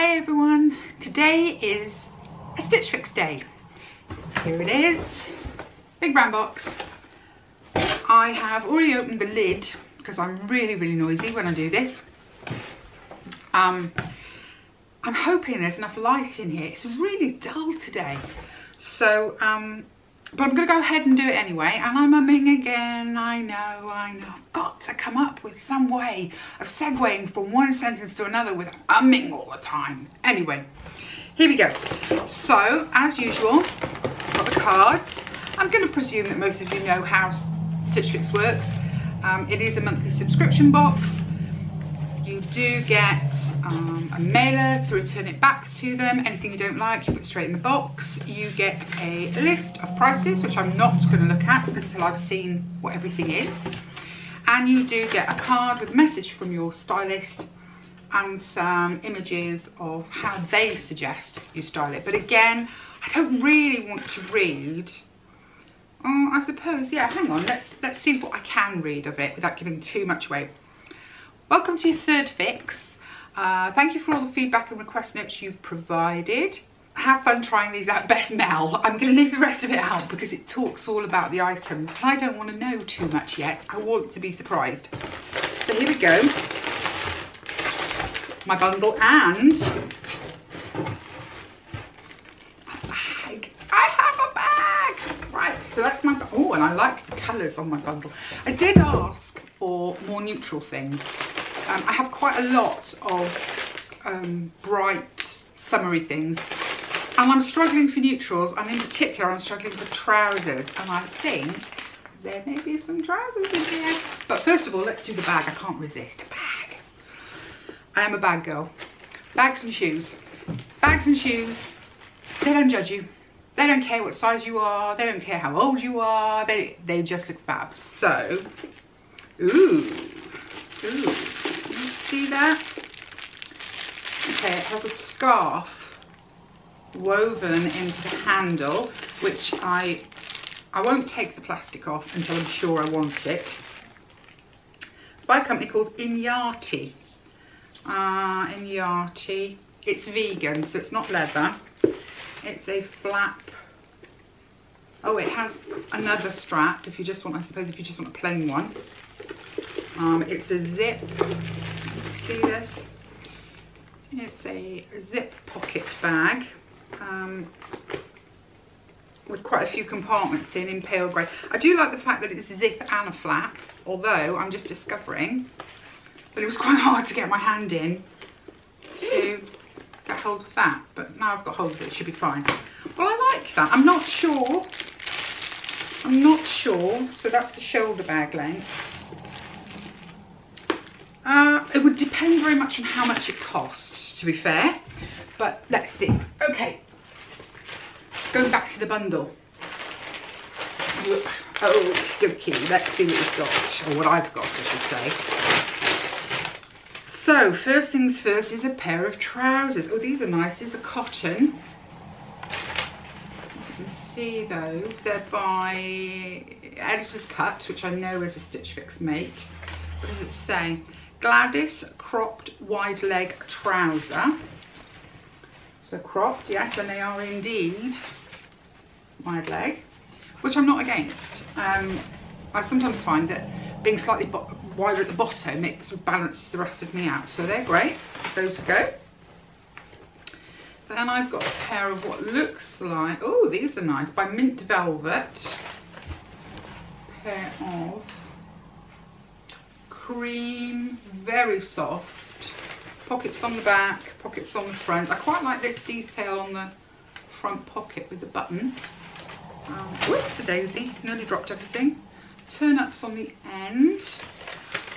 Hey everyone, today is a Stitch Fix day. Here it is, big brown box. I have already opened the lid because I'm really, really noisy when I do this. Um, I'm hoping there's enough light in here. It's really dull today. So, um, but I'm going to go ahead and do it anyway. And I'm umming again. I know, I know. I've got to come up with some way of segueing from one sentence to another with umming all the time. Anyway, here we go. So, as usual, got the cards. I'm going to presume that most of you know how Stitch Fix works. Um, it is a monthly subscription box. You do get um, a mailer to return it back to them. Anything you don't like, you put straight in the box. You get a list of prices, which I'm not going to look at until I've seen what everything is. And you do get a card with a message from your stylist and some images of how they suggest you style it. But again, I don't really want to read. Oh, I suppose, yeah, hang on. Let's, let's see what I can read of it without giving too much away. Welcome to your third fix. Uh, thank you for all the feedback and request notes you've provided. Have fun trying these out, Best Mel. I'm going to leave the rest of it out because it talks all about the items. I don't want to know too much yet. I want to be surprised. So here we go. My bundle and a bag. I have a bag. Right, so that's my, oh, and I like the colours on my bundle. I did ask for more neutral things. Um, I have quite a lot of um, bright, summery things. And I'm struggling for neutrals, and in particular, I'm struggling for trousers. And I think there may be some trousers in here. But first of all, let's do the bag. I can't resist a bag. I am a bag girl. Bags and shoes. Bags and shoes, they don't judge you. They don't care what size you are. They don't care how old you are. They, they just look fab. So, ooh, ooh that? Okay, it has a scarf woven into the handle, which I, I won't take the plastic off until I'm sure I want it. It's by a company called Inyati. Uh, Inyati. It's vegan, so it's not leather. It's a flap. Oh, it has another strap if you just want, I suppose, if you just want a plain one. Um, it's a zip see this? It's a zip pocket bag um, with quite a few compartments in, in pale grey. I do like the fact that it's zip and a flap, although I'm just discovering that it was quite hard to get my hand in to get hold of that. But now I've got hold of it, it should be fine. Well, I like that. I'm not sure. I'm not sure. So that's the shoulder bag length. Uh, it would depend very much on how much it costs, to be fair. But let's see. Okay, going back to the bundle. Oh, okay, let's see what we've got, or what I've got, I should say. So, first things first is a pair of trousers. Oh, these are nice. These are cotton. You can see those. They're by Editor's Cut, which I know is a Stitch Fix make. What does it say? Gladys cropped wide leg trouser. So cropped, yes, and they are indeed wide leg, which I'm not against. Um, I sometimes find that being slightly wider at the bottom, it sort of balances the rest of me out. So they're great, those go. Then I've got a pair of what looks like, oh, these are nice, by Mint Velvet. Pair of cream, very soft. Pockets on the back, pockets on the front. I quite like this detail on the front pocket with the button. Um, whoops, a daisy, nearly dropped everything. Turn-ups on the end.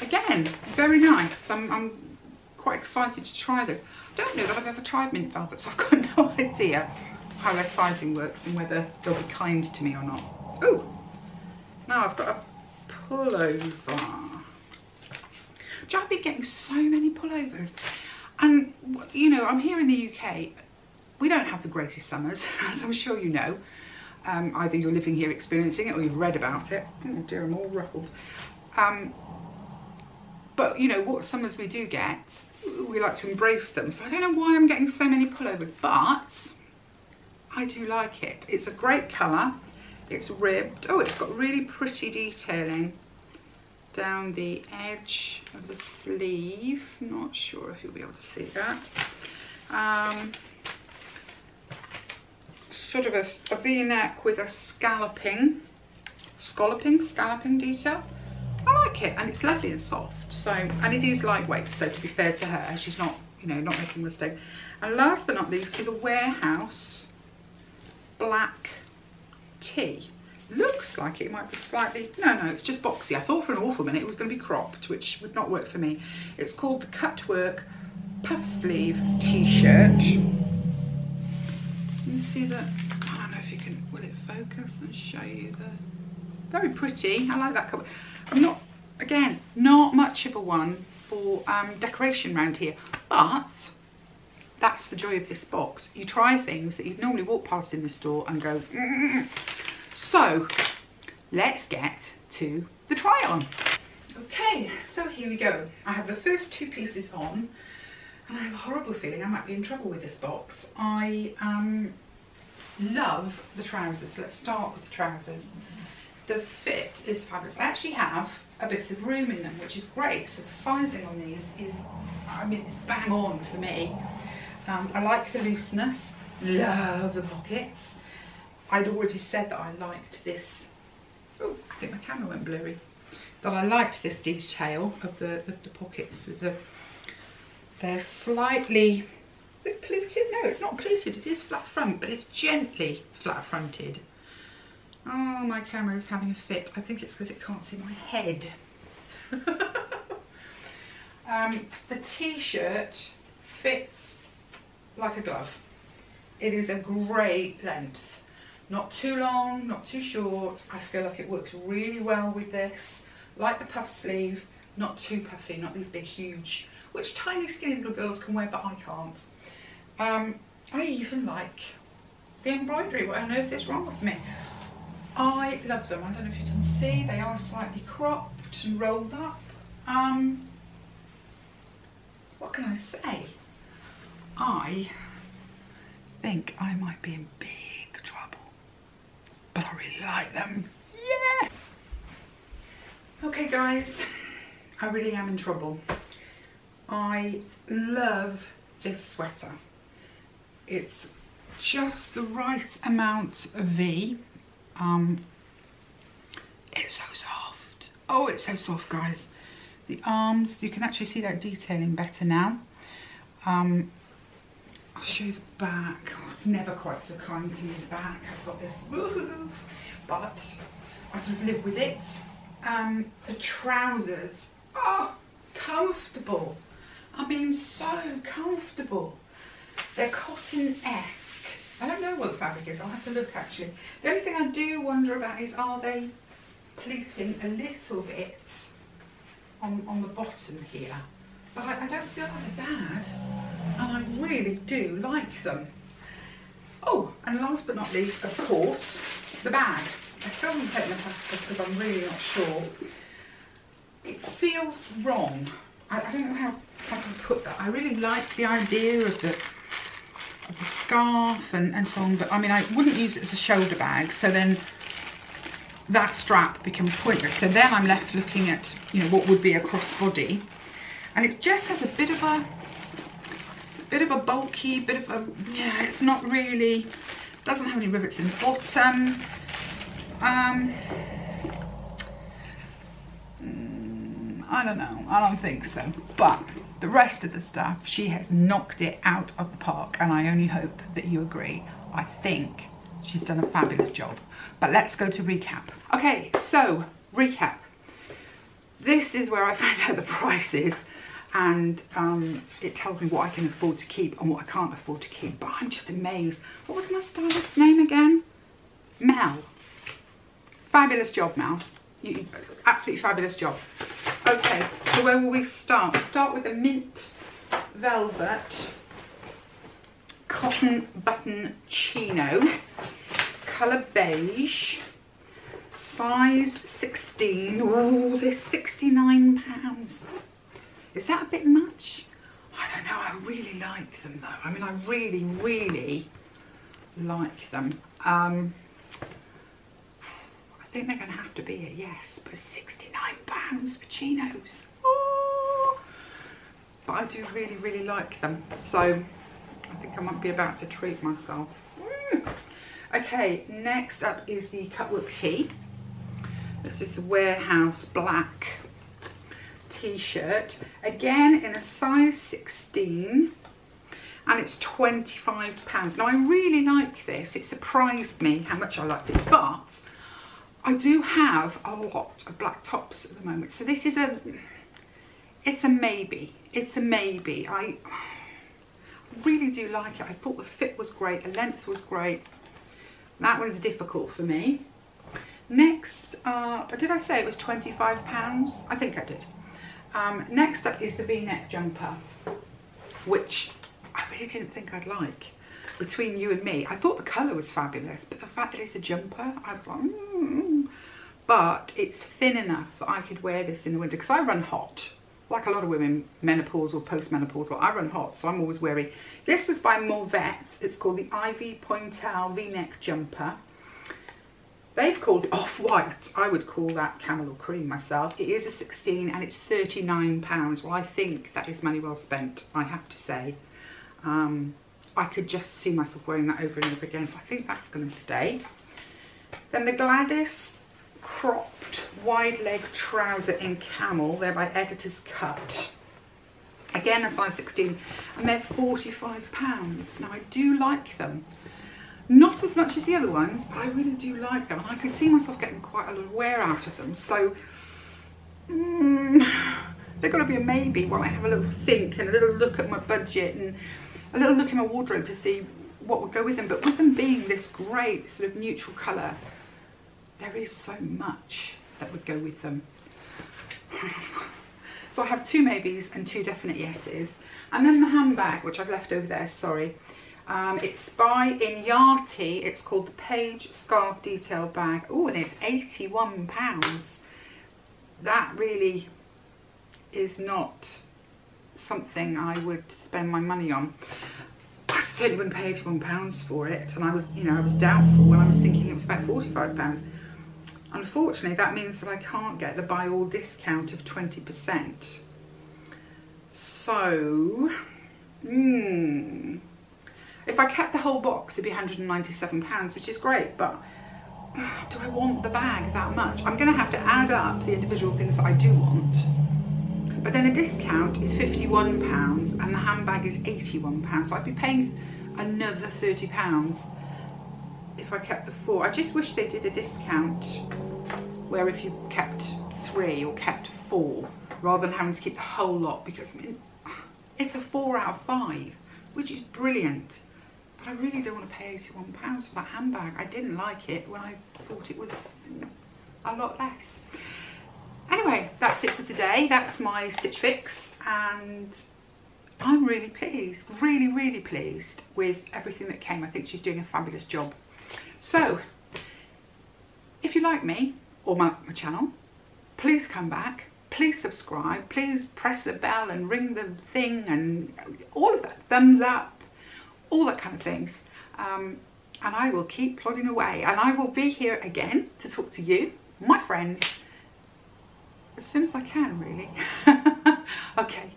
Again, very nice. I'm, I'm quite excited to try this. I don't know that I've ever tried mint velvet, so I've got no idea how their sizing works and whether they'll be kind to me or not. Oh, now I've got a pullover. I've been getting so many pullovers. And, you know, I'm here in the UK. We don't have the greatest summers, as I'm sure you know. Um, either you're living here experiencing it or you've read about it. Oh dear, I'm all ruffled. Um, but you know, what summers we do get, we like to embrace them. So I don't know why I'm getting so many pullovers, but I do like it. It's a great colour. It's ribbed. Oh, it's got really pretty detailing down the edge of the sleeve. Not sure if you'll be able to see that. Um, sort of a, a v-neck with a scalloping, scalloping, scalloping detail. I like it and it's lovely and soft. So, and it is lightweight. So to be fair to her, she's not, you know, not making a mistake. And last but not least is a warehouse black tee. Looks like it might be slightly, no, no, it's just boxy. I thought for an awful minute it was going to be cropped, which would not work for me. It's called the Cutwork Puff Sleeve T-shirt. You see that? I don't know if you can, will it focus and show you the, very pretty. I like that cover. I'm not, again, not much of a one for um, decoration around here, but that's the joy of this box. You try things that you'd normally walk past in the store and go, mm. So let's get to the try on. Okay, so here we go. I have the first two pieces on and I have a horrible feeling I might be in trouble with this box. I um, love the trousers. Let's start with the trousers. The fit is fabulous. I actually have a bit of room in them, which is great. So the sizing on these is, I mean, it's bang on for me. Um, I like the looseness, love the pockets. I'd already said that I liked this, oh, I think my camera went blurry, that I liked this detail of the, the, the pockets with the, they're slightly, is it pleated? No, it's not pleated, it is flat front, but it's gently flat fronted. Oh, my camera is having a fit. I think it's because it can't see my head. um, the t-shirt fits like a glove. It is a great length. Not too long, not too short. I feel like it works really well with this. Like the puff sleeve, not too puffy, not these big huge, which tiny skinny little girls can wear, but I can't. Um, I even like the embroidery. What on earth is wrong with me? I love them. I don't know if you can see, they are slightly cropped and rolled up. Um, what can I say? I think I might be in big. But I really like them. Yeah! Okay guys, I really am in trouble. I love this sweater. It's just the right amount of V. Um, it's so soft. Oh, it's so soft, guys. The arms, you can actually see that detailing better now. Um, I'll show you the back. Oh, it's never quite so kind to me, the back. I've got this, but I sort of live with it. Um, the trousers are comfortable. I mean, so comfortable. They're cotton-esque. I don't know what the fabric is. I'll have to look, actually. The only thing I do wonder about is, are they pleating a little bit on, on the bottom here? But I, I don't feel like bad and I really do like them. Oh, and last but not least, of course, the bag. I still haven't taken the plastic off because I'm really not sure. It feels wrong. I, I don't know how, how to put that. I really like the idea of the of the scarf and, and so on, but I mean, I wouldn't use it as a shoulder bag, so then that strap becomes pointless. So then I'm left looking at, you know, what would be a crossbody and it just has a bit of a bit of a bulky bit of a yeah it's not really doesn't have any rivets in the bottom. Um mm, I don't know. I don't think so. But the rest of the stuff she has knocked it out of the park and I only hope that you agree. I think she's done a fabulous job. But let's go to recap. Okay so recap. This is where I found out the prices and um, it tells me what I can afford to keep and what I can't afford to keep. But I'm just amazed. What was my stylist's name again? Mel. Fabulous job, Mel. You, absolutely fabulous job. Okay, so where will we start? We start with a mint velvet cotton button chino, colour beige, size 16. Oh, they're 69 pounds. Is that a bit much? I don't know, I really like them though. I mean, I really, really like them. Um, I think they're going to have to be a yes, but £69 for chinos. Oh. But I do really, really like them. So I think I might be about to treat myself. Mm. Okay, next up is the Cutwork tee. This is the Warehouse Black t-shirt. Again in a size 16 and it's 25 pounds. Now I really like this. It surprised me how much I liked it, but I do have a lot of black tops at the moment. So this is a, it's a maybe. It's a maybe. I really do like it. I thought the fit was great. The length was great. That one's difficult for me. Next up, did I say it was 25 pounds? I think I did. Um, next up is the v-neck jumper, which I really didn't think I'd like. Between you and me, I thought the colour was fabulous, but the fact that it's a jumper, I was like, mm. But it's thin enough that I could wear this in the winter because I run hot. Like a lot of women, menopause or postmenopausal, I run hot, so I'm always wearing. This was by Morvet. It's called the Ivy Pointelle V-neck jumper. They've called it off-white. I would call that camel or cream myself. It is a 16 and it's 39 pounds. Well, I think that is money well spent, I have to say. Um, I could just see myself wearing that over and over again, so I think that's going to stay. Then the Gladys cropped wide leg trouser in camel. They're by Editor's Cut. Again, a size 16, and they're 45 pounds. Now, I do like them. Not as much as the other ones, but I really do like them. And I could see myself getting quite a lot of wear out of them. So, mm, they're going to be a maybe while I have a little think and a little look at my budget and a little look in my wardrobe to see what would go with them. But with them being this great sort of neutral colour, there is so much that would go with them. so I have two maybes and two definite yeses. And then the handbag, which I've left over there, sorry. Um, it's by Inyati. It's called the Page Scarf Detail Bag. Oh, and it's £81. That really is not something I would spend my money on. I certainly wouldn't pay £81 for it. And I was, you know, I was doubtful when I was thinking it was about £45. Unfortunately, that means that I can't get the buy all discount of 20%. So, hmm. If I kept the whole box, it'd be £197, which is great, but do I want the bag that much? I'm going to have to add up the individual things that I do want. But then the discount is £51 and the handbag is £81. So I'd be paying another £30 if I kept the four. I just wish they did a discount where if you kept three or kept four rather than having to keep the whole lot because I mean, it's a four out of five, which is brilliant. I really don't want to pay £81 for that handbag. I didn't like it when I thought it was a lot less. Anyway, that's it for today. That's my Stitch Fix and I'm really pleased, really, really pleased with everything that came. I think she's doing a fabulous job. So, if you like me or my, my channel, please come back please subscribe please press the bell and ring the thing and all of that thumbs up all that kind of things. Um, and I will keep plodding away and I will be here again to talk to you, my friends, as soon as I can really. okay.